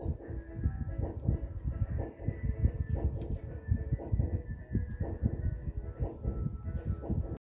Okay.